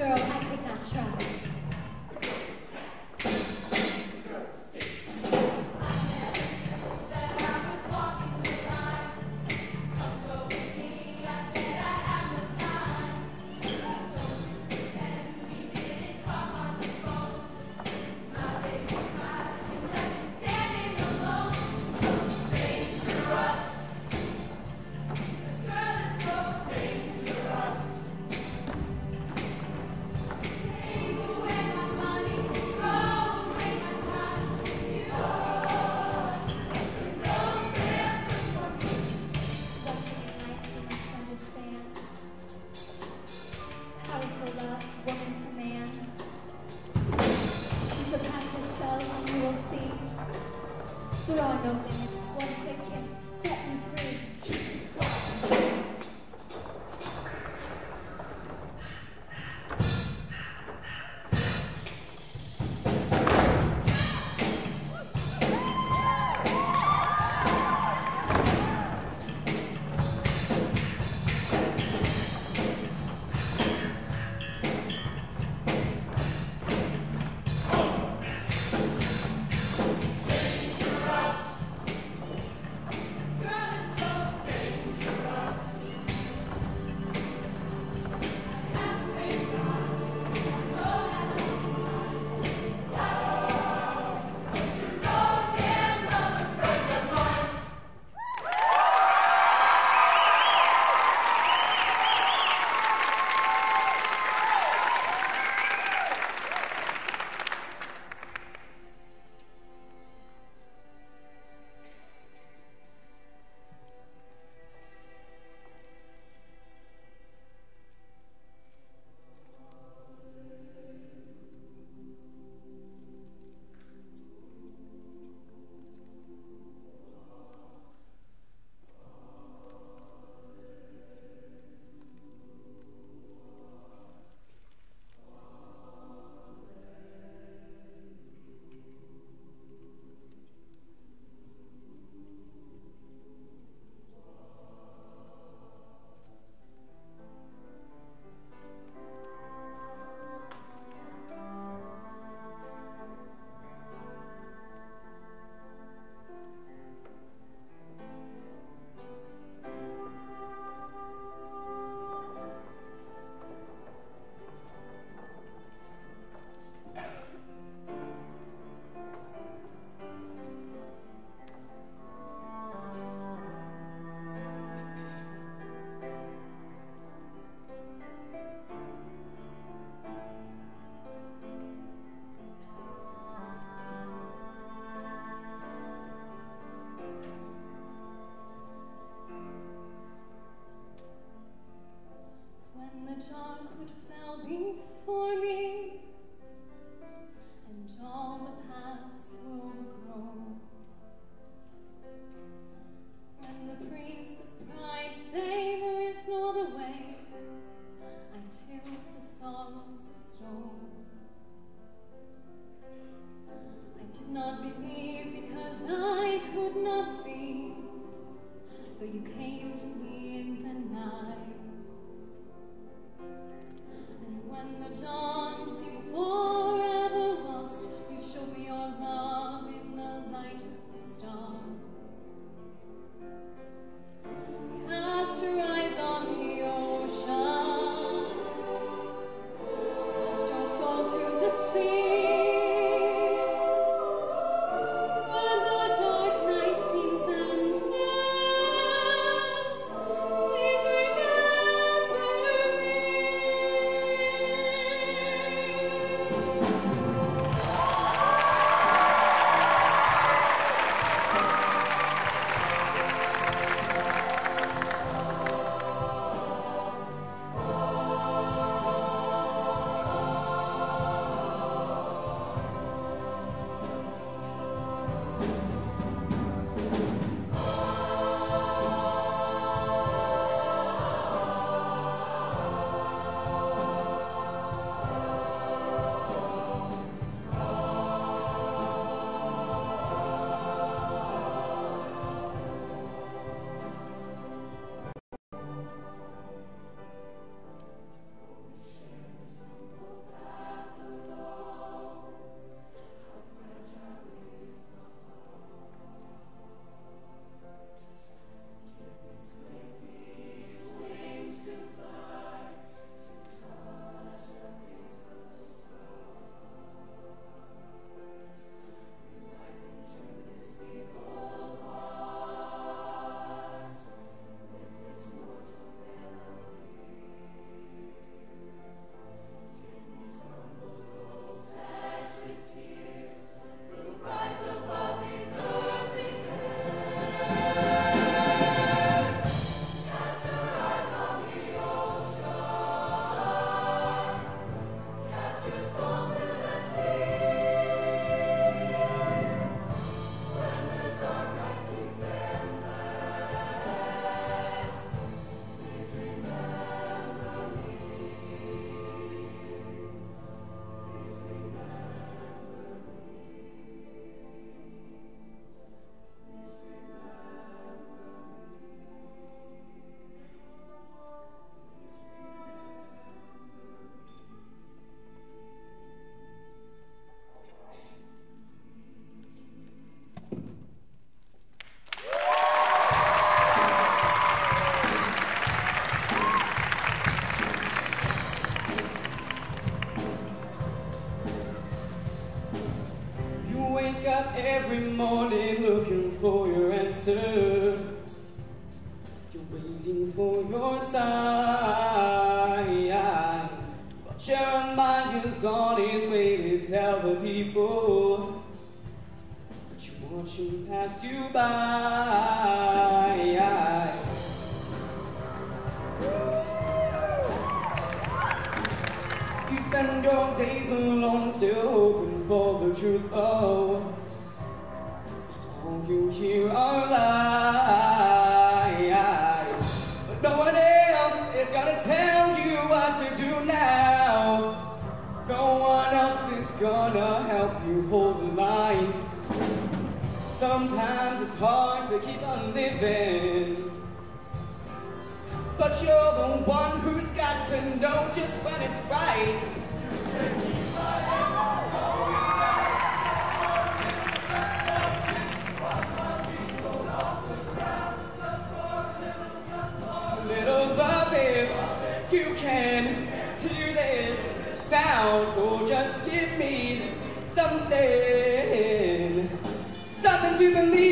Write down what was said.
girl I could not trust. On his way to tell the people. But you watch him pass you by. You spend your days alone, still hoping for the truth. Oh, all you hear are lies. No one else is gonna help you hold the line. Sometimes it's hard to keep on living. But you're the one who's got to know just when it's right. Sound, or just give me something, something to believe.